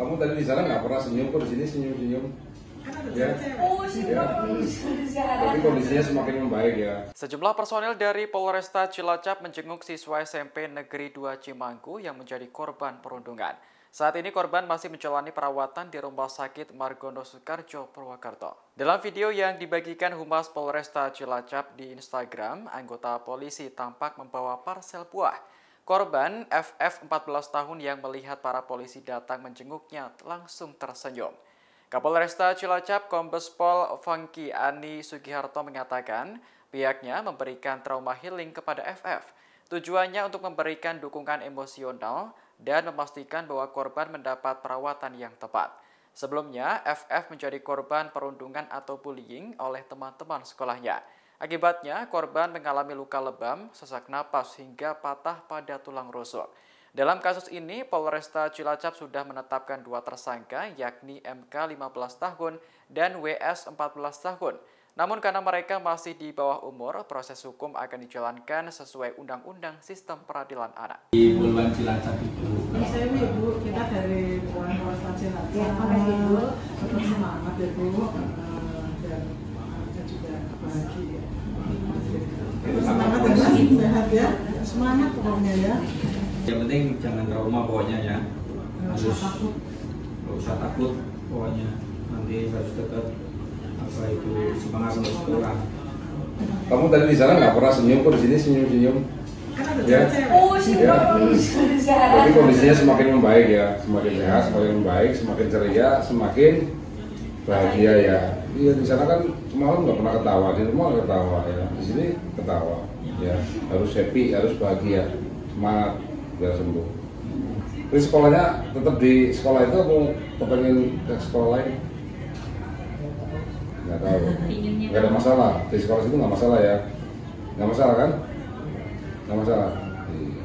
Kamu tadi di sana nggak pernah senyum kok di sini senyum senyum. Ya. Ya. Tapi kondisinya semakin membaik ya. Sejumlah personel dari Polresta Cilacap menjenguk siswa SMP Negeri 2 Cimanggu yang menjadi korban perundungan. Saat ini korban masih menjalani perawatan di Rumah Sakit Margono Soekarjo, Purwakarta. Dalam video yang dibagikan Humas Polresta Cilacap di Instagram, anggota polisi tampak membawa parsel buah. Korban FF 14 tahun yang melihat para polisi datang menjenguknya langsung tersenyum. Kapolresta Cilacap Kombes Pol Funky Ani Sugiharto mengatakan pihaknya memberikan trauma healing kepada FF. Tujuannya untuk memberikan dukungan emosional dan memastikan bahwa korban mendapat perawatan yang tepat. Sebelumnya, FF menjadi korban perundungan atau bullying oleh teman-teman sekolahnya. Akibatnya, korban mengalami luka lebam, sesak napas, hingga patah pada tulang rusuk. Dalam kasus ini, Polresta Cilacap sudah menetapkan dua tersangka, yakni MK 15 tahun dan WS 14 tahun. Namun karena mereka masih di bawah umur, proses hukum akan dijalankan sesuai Undang-Undang Sistem Peradilan Anak. Di Bulwan Cilacap itu. Saya Ibu, kita dari Polresta Cilacap. Ya, Ibu. Semangat ya Bu, dan kita Semangat ya, sehat ya, semangat pokoknya ya. Yang penting jangan trauma pokoknya ya. Nggak usah Harus takut. nggak usah takut pokoknya. Nanti harus tetap apa itu semangat untuk sekolah. Kamu tadi di sana nggak pernah senyum kok di sini senyum senyum. Kan Ya. cewek-cewek. Ya. Tapi kondisinya semakin membaik ya, semakin sehat, semakin membaik, semakin ceria, semakin bahagia ya. Iya di sana kan semalam nggak pernah ketawa, di rumah nggak ketawa ya, di sini ketawa. Ya harus happy, harus bahagia, semangat biar sembuh. Terus sekolahnya tetap di sekolah itu atau kepengen ke sekolah lain? Nggak tahu. Nggak ada masalah di sekolah situ nggak masalah ya, nggak masalah kan? Nggak masalah. Iya.